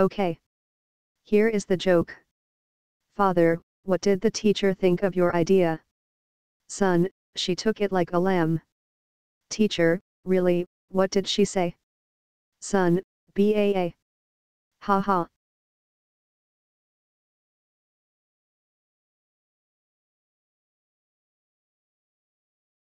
Okay. Here is the joke. Father, what did the teacher think of your idea? Son, she took it like a lamb. Teacher, really, what did she say? Son, BAA. Ha ha.